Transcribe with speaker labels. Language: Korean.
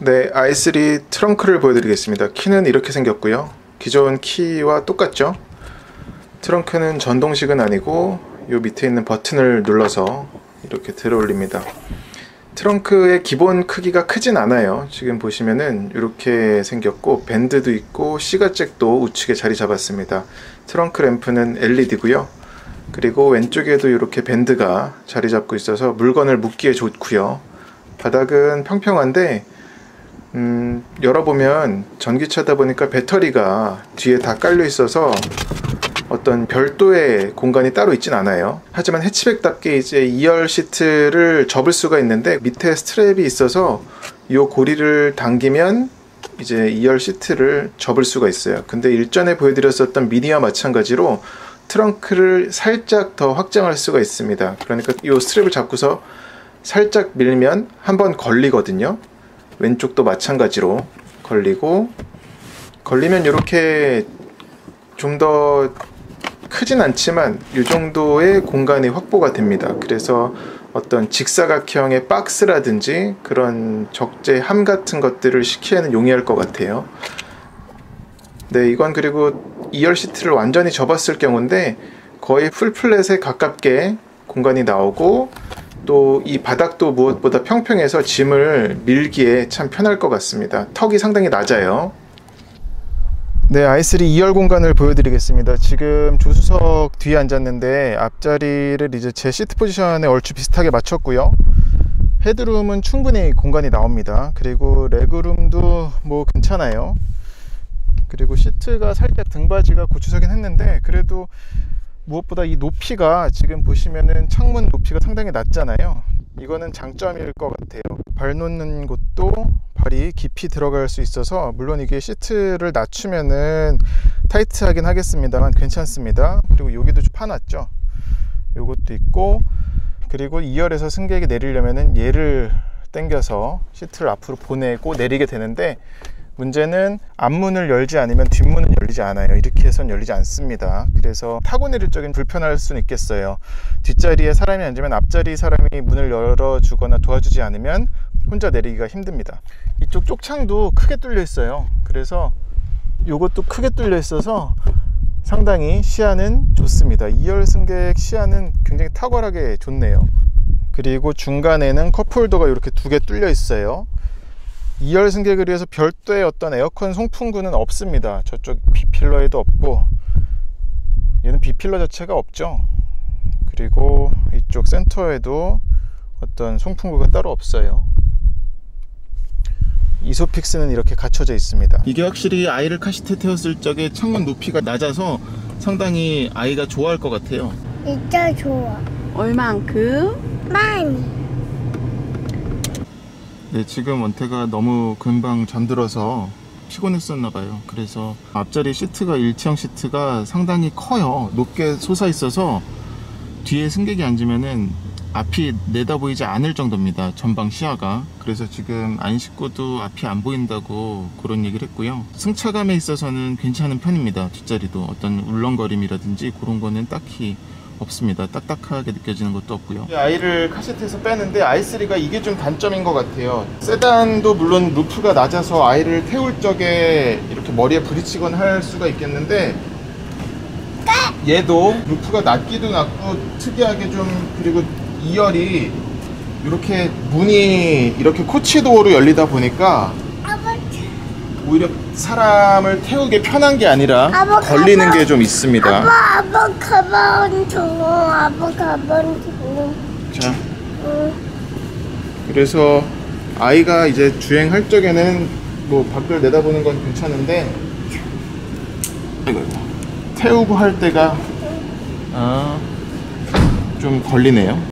Speaker 1: 네, i3 트렁크를 보여드리겠습니다. 키는 이렇게 생겼고요. 기존 키와 똑같죠? 트렁크는 전동식은 아니고 이 밑에 있는 버튼을 눌러서 이렇게 들어 올립니다. 트렁크의 기본 크기가 크진 않아요. 지금 보시면은 이렇게 생겼고 밴드도 있고 시가잭도 우측에 자리 잡았습니다. 트렁크 램프는 LED고요. 그리고 왼쪽에도 이렇게 밴드가 자리 잡고 있어서 물건을 묶기에 좋고요. 바닥은 평평한데 음, 열어보면 전기차다 보니까 배터리가 뒤에 다 깔려 있어서 어떤 별도의 공간이 따로 있진 않아요. 하지만 해치백답게 이제 2열 시트를 접을 수가 있는데 밑에 strap이 있어서 이 고리를 당기면 이제 2열 시트를 접을 수가 있어요. 근데 일전에 보여드렸었던 미니와 마찬가지로 트렁크를 살짝 더 확장할 수가 있습니다. 그러니까 이 strap을 잡고서 살짝 밀면 한번 걸리거든요. 왼쪽도 마찬가지로 걸리고 걸리면 이렇게 좀 더 크진 않지만 이 정도의 공간이 확보가 됩니다. 그래서 어떤 직사각형의 박스라든지 그런 적재함 같은 것들을 시키에는 용이할 것 같아요. 네, 이건 그리고 2열 시트를 완전히 접었을 경우인데 거의 풀플랫에 가깝게 공간이 나오고 또 이 바닥도 무엇보다 평평해서 짐을 밀기에 참 편할 것 같습니다. 턱이 상당히 낮아요. 네, i3 2열 공간을 보여드리겠습니다. 지금 조수석 뒤에 앉았는데 앞자리를 이제 제 시트 포지션에 얼추 비슷하게 맞췄고요. 헤드룸은 충분히 공간이 나옵니다. 그리고 레그룸도 뭐 괜찮아요. 그리고 시트가 살짝 등받이가 곧추서긴 했는데 그래도 무엇보다 이 높이가 지금 보시면은 창문 높이가 상당히 낮잖아요. 이거는 장점일 것 같아요. 발 놓는 곳도 발이 깊이 들어갈 수 있어서 물론 이게 시트를 낮추면은 타이트하긴 하겠습니다만 괜찮습니다. 그리고 여기도 좀 파놨죠. 요것도 있고 그리고 2열에서 승객이 내리려면은 얘를 당겨서 시트를 앞으로 보내고 내리게 되는데 문제는 앞문을 열지 않으면 뒷문은 열리지 않아요. 이렇게 해선 열리지 않습니다. 그래서 타고 내릴 적엔 불편할 수는 있겠어요. 뒷자리에 사람이 앉으면 앞자리 사람이 문을 열어주거나 도와주지 않으면 혼자 내리기가 힘듭니다. 이쪽 쪽창도 크게 뚫려 있어요. 그래서 이것도 크게 뚫려 있어서 상당히 시야는 좋습니다. 2열 승객 시야는 굉장히 탁월하게 좋네요. 그리고 중간에는 컵홀더가 이렇게 두 개 뚫려 있어요. 2열 승객을 위해서 별도의 어떤 에어컨 송풍구는 없습니다. 저쪽 B필러에도 없고 얘는 B필러 자체가 없죠. 그리고 이쪽 센터에도 어떤 송풍구가 따로 없어요. 이소픽스는 이렇게 갖춰져 있습니다. 이게 확실히 아이를 카시트에 태웠을 적에 창문 높이가 낮아서 상당히 아이가 좋아할 것 같아요.
Speaker 2: 진짜 좋아.
Speaker 3: 얼만큼?
Speaker 2: 많이.
Speaker 1: 네, 지금 원태가 너무 금방 잠들어서 피곤했었나 봐요. 그래서 앞자리 시트가 일체형 시트가 상당히 커요. 높게 솟아 있어서 뒤에 승객이 앉으면은 앞이 내다 보이지 않을 정도입니다. 전방 시야가. 그래서 지금 안 씻고도 앞이 안 보인다고 그런 얘기를 했고요. 승차감에 있어서는 괜찮은 편입니다. 뒷자리도 어떤 울렁거림이라든지 그런 거는 딱히 없습니다. 딱딱하게 느껴지는 것도 없고요. 아이를 카시트에서 빼는데 i3가 이게 좀 단점인 것 같아요. 세단도 물론 루프가 낮아서 아이를 태울 적에 이렇게 머리에 부딪히거나 할 수가 있겠는데 얘도 루프가 낮기도 낮고 특이하게 좀 그리고 2열이 이렇게 문이 이렇게 코치도어로 열리다 보니까. 오히려 사람을 태우기 편한 게 아니라
Speaker 2: 아빠,
Speaker 1: 걸리는
Speaker 2: 아빠.
Speaker 1: 게좀 있습니다.
Speaker 2: 아빠, 아빠 가방 줘. 아빠 가방 줘.
Speaker 1: 자,
Speaker 2: 응.
Speaker 1: 그래서 아이가 이제 주행할 적에는 뭐 밖을 내다보는 건 괜찮은데 아이고. 태우고 할 때가 아, 좀 걸리네요.